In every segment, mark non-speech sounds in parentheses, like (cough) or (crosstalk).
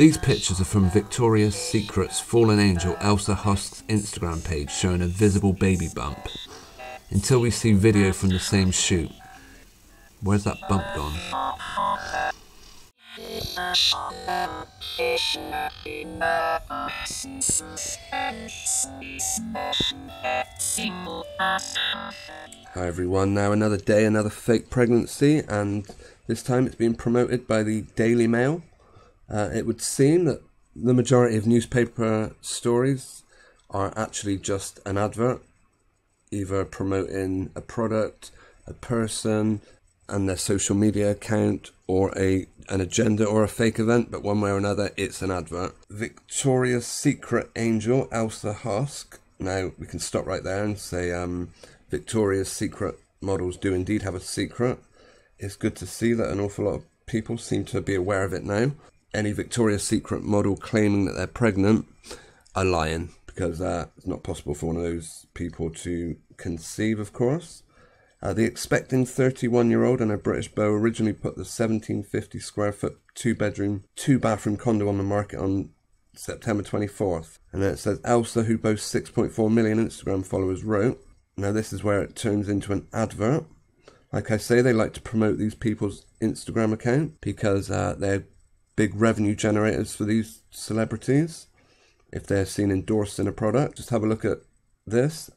These pictures are from Victoria's Secret's Fallen Angel Elsa Hosk's Instagram page showing a visible baby bump. Until we see video from the same shoot. Where's that bump gone? Hi everyone, now another day, another fake pregnancy, and this time it's being promoted by the Daily Mail. Uh, it would seem that the majority of newspaper stories are actually just an advert, either promoting a product, a person, and their social media account, or a an agenda or a fake event, but one way or another, it's an advert. Victoria's Secret Angel, Elsa Hosk. Now we can stop right there and say um, Victoria's Secret models do indeed have a secret. It's good to see that an awful lot of people seem to be aware of it now. Any Victoria's Secret model claiming that they're pregnant are lying because it's not possible for one of those people to conceive, of course. Uh, the expecting 31 year old and a British beau originally put the 1750 square foot two bedroom, two bathroom condo on the market on September 24th. And then it says Elsa, who boasts 6.4 million Instagram followers, wrote. Now, this is where it turns into an advert. Like I say, they like to promote these people's Instagram account because uh, they're big revenue generators for these celebrities. If they're seen endorsing a product, just have a look at this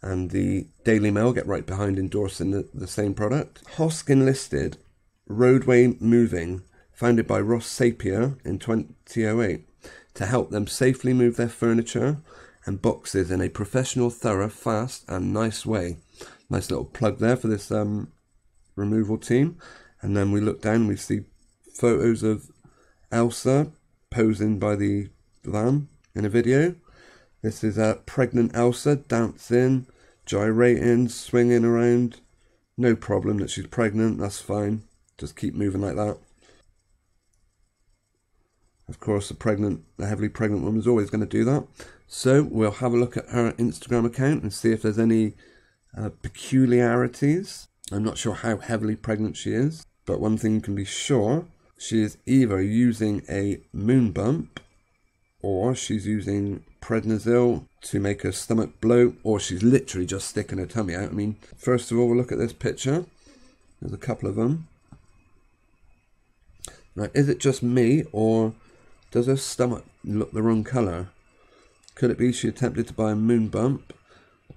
and the Daily Mail get right behind endorsing the, the same product. Hosk enlisted Roadway Moving, founded by Ross Sapir in 2008, to help them safely move their furniture and boxes in a professional, thorough, fast, and nice way. Nice little plug there for this um, removal team. And then we look down, we see photos of Elsa posing by the van in a video. This is a pregnant Elsa dancing, gyrating, swinging around. No problem that she's pregnant, that's fine. Just keep moving like that. Of course, the pregnant, the heavily pregnant woman is always going to do that. So we'll have a look at her Instagram account and see if there's any uh, peculiarities. I'm not sure how heavily pregnant she is, but one thing can be sure: she is either using a moon bump, or she's using prednisone to make her stomach bloat, or she's literally just sticking her tummy out. I mean, first of all, we'll look at this picture. There's a couple of them. Now, is it just me, or does her stomach look the wrong colour? Could it be she attempted to buy a moon bump,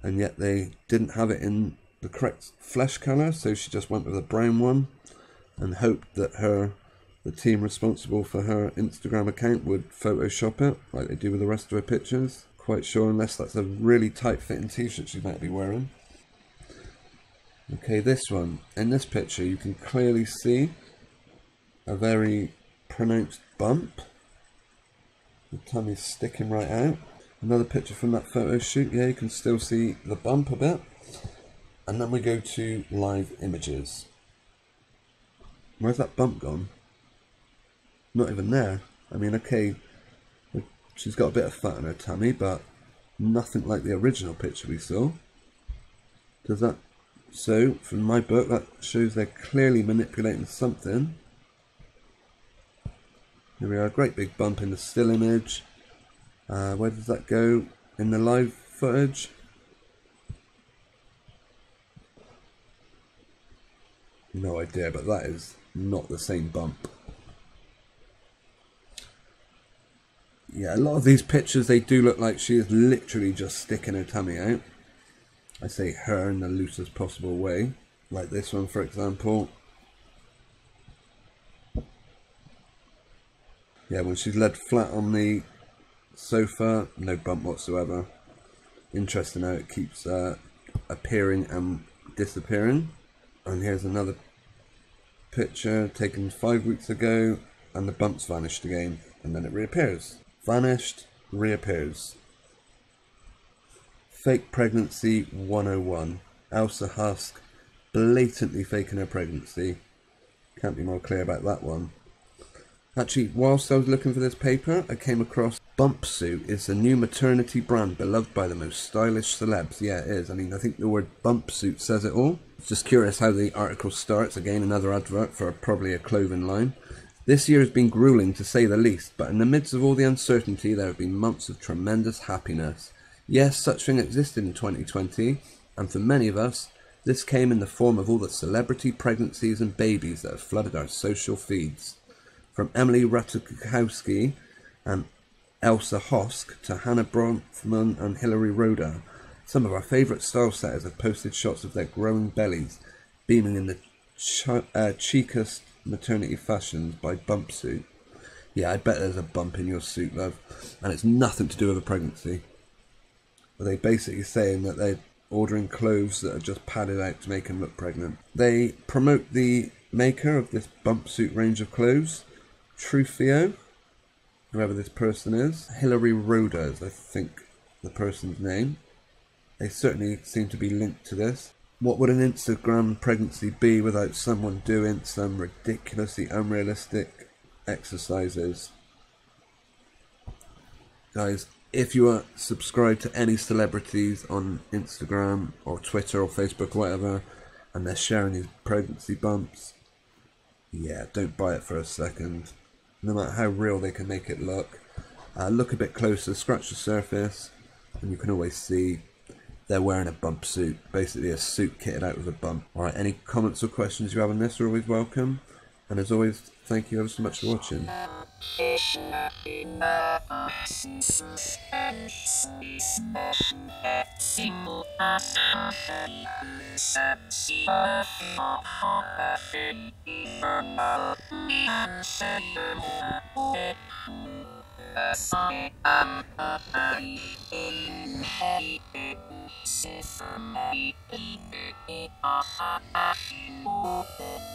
and yet they didn't have it in the correct flesh colour, so she just went with a brown one, and hoped that her the team responsible for her Instagram account would Photoshop it, like they do with the rest of her pictures. Quite sure, unless that's a really tight fitting t shirt she might be wearing. Okay, this one. In this picture, you can clearly see a very pronounced bump. The tummy's sticking right out. Another picture from that photo shoot. Yeah, you can still see the bump a bit. And then we go to live images. Where's that bump gone? Not even there. I mean, okay, she's got a bit of fat on her tummy, but nothing like the original picture we saw. Does that? So, from my book, that shows they're clearly manipulating something. Here we are, a great big bump in the still image. Uh, where does that go in the live footage? No idea, but that is not the same bump. Yeah, a lot of these pictures, they do look like she is literally just sticking her tummy out. I say her in the loosest possible way. Like this one, for example. Yeah, when she's laid flat on the sofa, no bump whatsoever. Interesting how it keeps uh, appearing and disappearing. And here's another picture taken five weeks ago, and the bumps vanished again, and then it reappears. Vanished, reappears. Fake pregnancy 101. Elsa Hosk blatantly faking her pregnancy. Can't be more clear about that one. Actually, whilst I was looking for this paper, I came across Bumpsuit. It's a new maternity brand beloved by the most stylish celebs. Yeah, it is. I mean, I think the word Bumpsuit says it all. Just curious how the article starts. Again, another advert for probably a clothing line. This year has been grueling to say the least, but in the midst of all the uncertainty, there have been months of tremendous happiness. Yes, such thing existed in 2020, and for many of us, this came in the form of all the celebrity pregnancies and babies that have flooded our social feeds. From Emily Ratajkowski and Elsa Hosk to Hannah Bronfman and Hilary Rhoda, some of our favourite style setters have posted shots of their growing bellies, beaming in the ch- uh, cheekest maternity fashions by Bump Suit. Yeah, I bet there's a bump in your suit, love, and it's nothing to do with a pregnancy. Are they basically saying that they're ordering clothes that are just padded out to make them look pregnant? They promote the maker of this bump suit range of clothes, Trufio, whoever this person is. Hilary Rhoda I think, the person's name. They certainly seem to be linked to this. What would an Instagram pregnancy be without someone doing some ridiculously unrealistic exercises? Guys, if you are subscribed to any celebrities on Instagram or Twitter or Facebook or whatever, and they're sharing these pregnancy bumps, yeah, don't buy it for a second. No matter how real they can make it look. Uh, look a bit closer, scratch the surface, and you can always see they're wearing a bump suit, basically a suit kitted out with a bump. All right, any comments or questions you have on this are always welcome. And as always, thank you ever so much for watching. (laughs) as I am a very inherited system, I either a happy or a